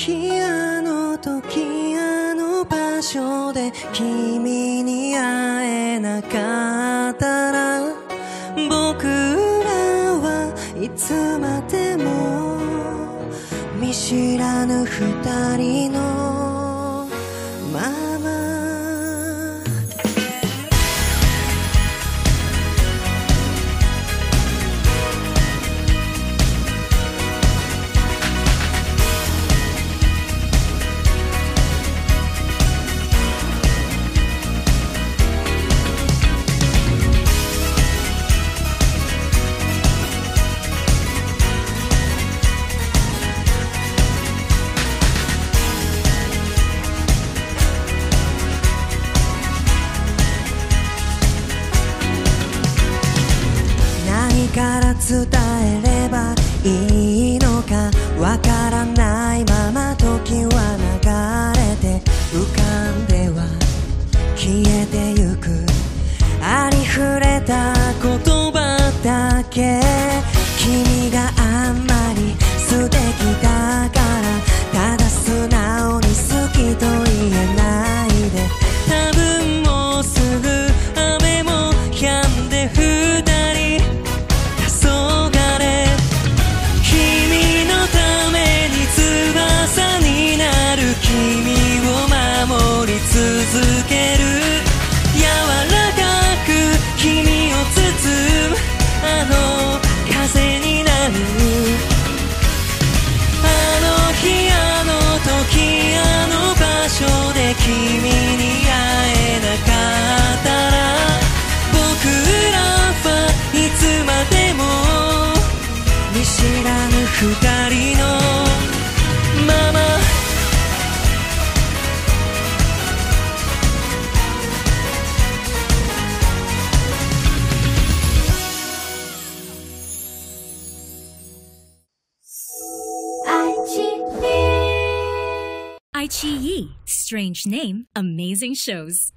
日あの時あの場所で君に会えなかったら僕らはいつまでも見知らぬ二人のままから伝えればいいのかわからないまま時は流れて浮かんでは。消えてゆく。ありふれた言葉だけ。君が続ける柔らかく君を包むあの風になるあの日あの時あの場所で君に会えなかったら僕らはいつまでも見知らぬ二人 Ai Yi. Strange name, amazing shows.